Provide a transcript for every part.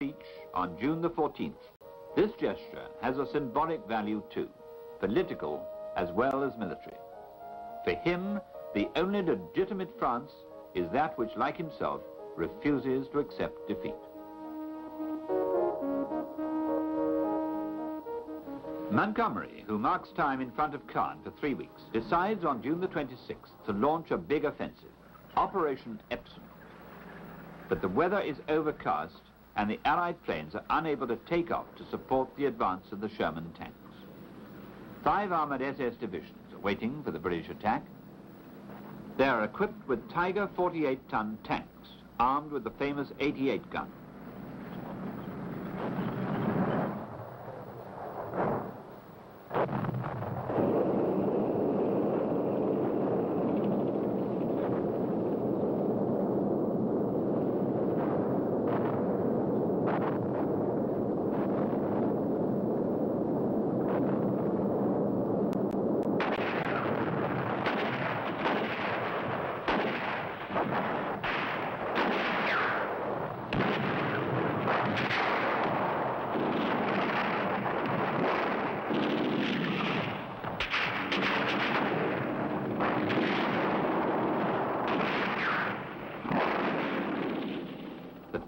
Beach on June the 14th. This gesture has a symbolic value too, political as well as military. For him, the only legitimate France is that which, like himself, refuses to accept defeat. Montgomery, who marks time in front of Caen for three weeks, decides on June the 26th to launch a big offensive, Operation Epsom. But the weather is overcast and the Allied planes are unable to take off to support the advance of the Sherman tanks. Five armoured SS divisions are waiting for the British attack. They are equipped with Tiger 48-ton tanks, armed with the famous 88 gun.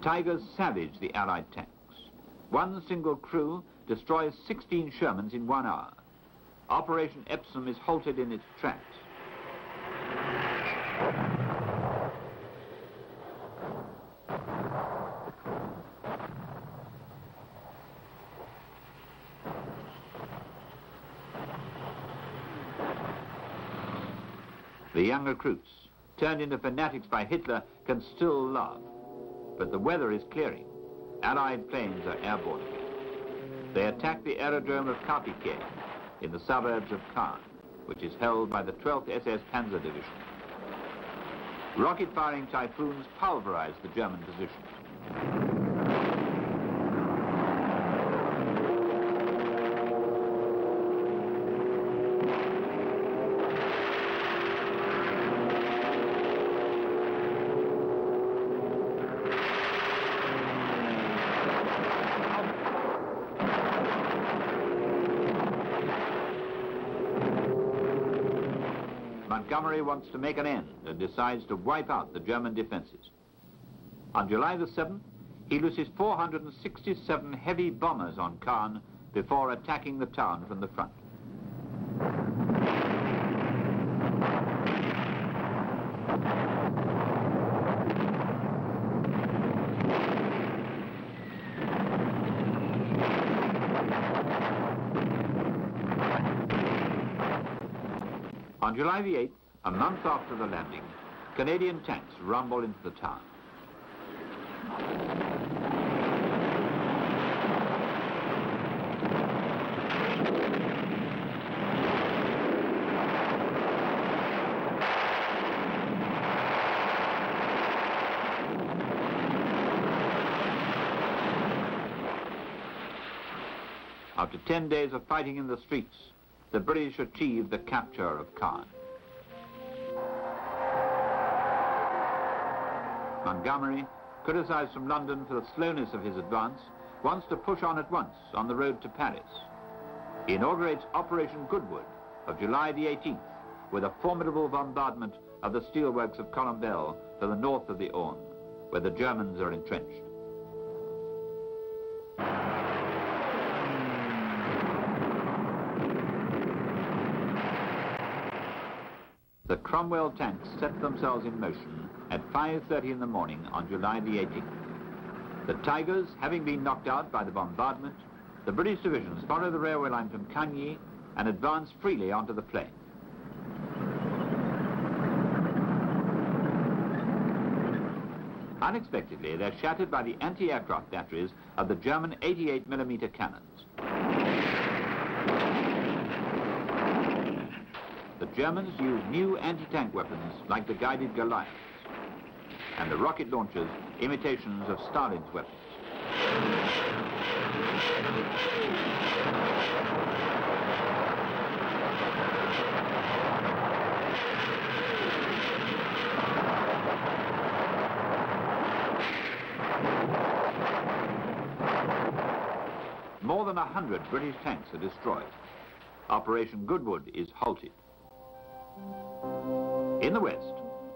Tigers savage the Allied tanks. One single crew destroys 16 Shermans in one hour. Operation Epsom is halted in its tracks. The young recruits, turned into fanatics by Hitler, can still laugh but the weather is clearing. Allied planes are airborne again. They attack the aerodrome of Carpiquet in the suburbs of Caen, which is held by the 12th SS Panzer Division. Rocket-firing typhoons pulverize the German positions. Montgomery wants to make an end and decides to wipe out the German defenses. On July the 7th, he loses 467 heavy bombers on Caen before attacking the town from the front. On July the 8th, a month after the landing, Canadian tanks rumble into the town. After 10 days of fighting in the streets, the British achieved the capture of Caen. Montgomery, criticized from London for the slowness of his advance, wants to push on at once on the road to Paris. He inaugurates Operation Goodwood of July the 18th with a formidable bombardment of the steelworks of Colombelles to the north of the Orne, where the Germans are entrenched. The Cromwell tanks set themselves in motion 5.30 in the morning on July the 18th. The Tigers, having been knocked out by the bombardment, the British divisions follow the railway line from Cagny and advance freely onto the plain. Unexpectedly, they're shattered by the anti-aircraft batteries of the German 88mm cannons. The Germans use new anti-tank weapons like the guided Goliaths and the rocket launchers imitations of Stalin's weapons. more than a 100 British tanks are destroyed. Operation Goodwood is halted. In the West,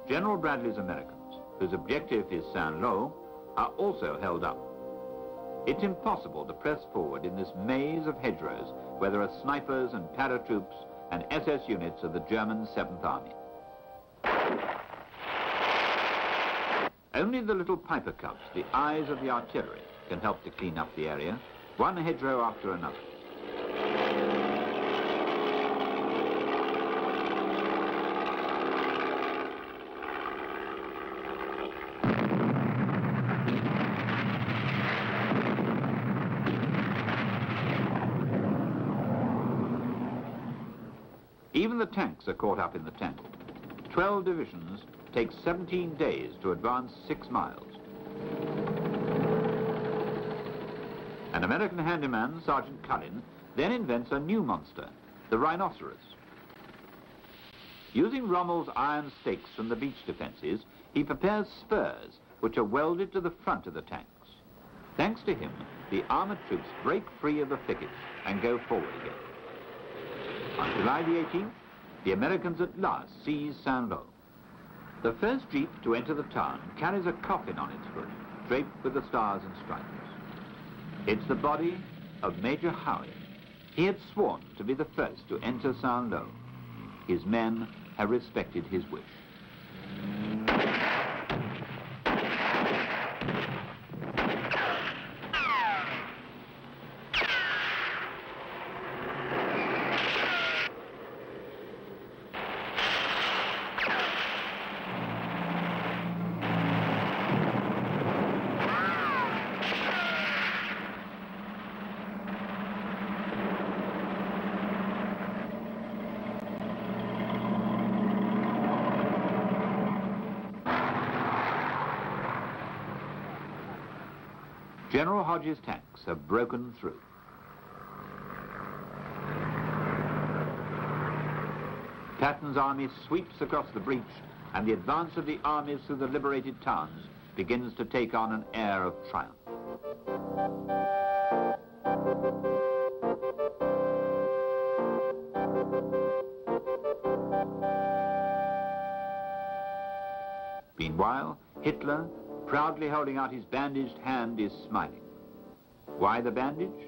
General Bradley's Americans, whose objective is Saint-Lô, are also held up. It's impossible to press forward in this maze of hedgerows where there are snipers and paratroops and SS units of the German 7th Army. Only the little Piper Cubs, the eyes of the artillery, can help to clean up the area, one hedgerow after another. Even the tanks are caught up in the tangle. Twelve divisions take 17 days to advance six miles. An American handyman, Sergeant Cullen, then invents a new monster, the rhinoceros. Using Rommel's iron stakes from the beach defences, he prepares spurs which are welded to the front of the tanks. Thanks to him, the armoured troops break free of the thickets and go forward again. On July the 18th, the Americans at last seize Saint-Lô. The first jeep to enter the town carries a coffin on its hood, draped with the stars and stripes. It's the body of Major Howie. He had sworn to be the first to enter Saint-Lô. His men have respected his wish. General Hodges' tanks have broken through. Patton's army sweeps across the breach and the advance of the armies through the liberated towns begins to take on an air of triumph. Meanwhile, Hitler proudly holding out his bandaged hand, is smiling. Why the bandage?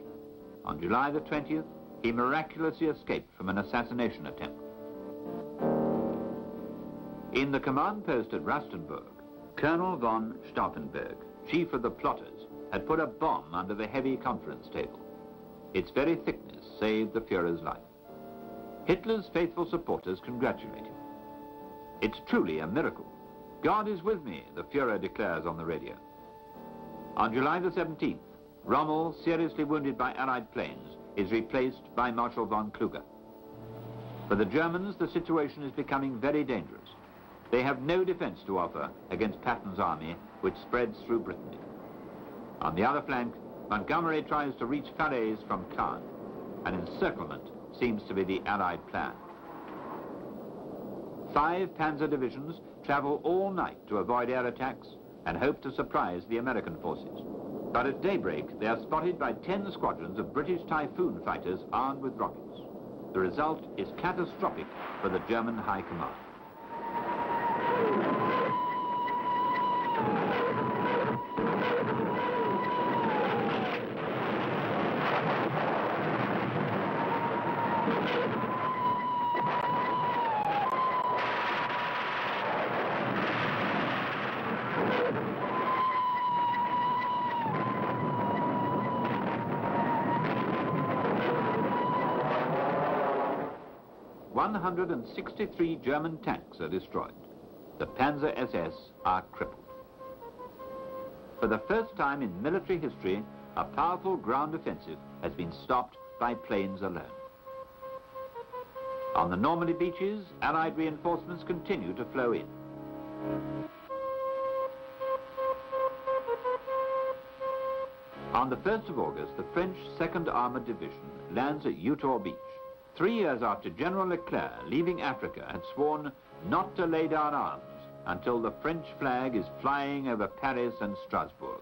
On July the 20th, he miraculously escaped from an assassination attempt. In the command post at Rastenburg, Colonel von Stauffenberg, chief of the plotters, had put a bomb under the heavy conference table. Its very thickness saved the Fuhrer's life. Hitler's faithful supporters congratulate him. It's truly a miracle. God is with me, the Fuhrer declares on the radio. On July the 17th, Rommel, seriously wounded by Allied planes, is replaced by Marshal von Kluge. For the Germans, the situation is becoming very dangerous. They have no defense to offer against Patton's army, which spreads through Brittany. On the other flank, Montgomery tries to reach Falaise from Caen. An encirclement seems to be the Allied plan. Five panzer divisions travel all night to avoid air attacks and hope to surprise the American forces. But at daybreak, they are spotted by 10 squadrons of British Typhoon fighters armed with rockets. The result is catastrophic for the German High Command. 163 German tanks are destroyed. The Panzer SS are crippled. For the first time in military history, a powerful ground offensive has been stopped by planes alone. On the Normandy beaches, Allied reinforcements continue to flow in. On the 1st of August, the French 2nd Armoured Division lands at Utah Beach three years after General Leclerc, leaving Africa, had sworn not to lay down arms until the French flag is flying over Paris and Strasbourg.